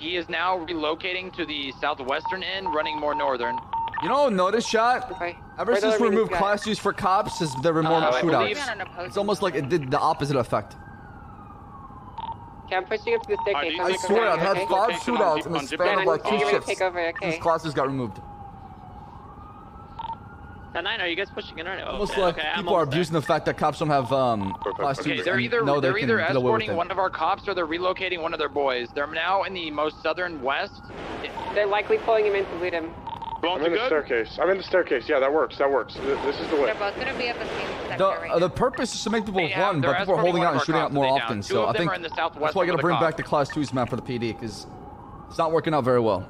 He is now relocating to the southwestern end, running more northern. You know, notice shot. Okay. Ever Where since we other removed guy? class twos for cops, is there were more Uh, shootouts. It's almost like it did the opposite effect. Okay, I'm pushing up to the staircase. these I'm I swear, I've had okay? five Location on shootouts Jeep- in the on Jeep span of like you're two gonna shifts. take over, okay? Since classes got removed. Ten nine, are you guys pushing in right now? Almost okay, like okay, I'm people are almost there. abusing the fact that cops don't have um class Okay, U's they're either know they they're either get away with escorting one of our cops or they're relocating one of their boys. They're now in the most southern west. They're likely pulling him in to loot him. Going I'm in the good? staircase. I'm in the staircase. Yeah, that works. That works. This is the way. They're both gonna be at the same sector The, right uh, the purpose is to make people They run, but people are holding out and shooting out more often. So I think are in the that's why I got to bring back the class twos map for the PD because it's not working out very well.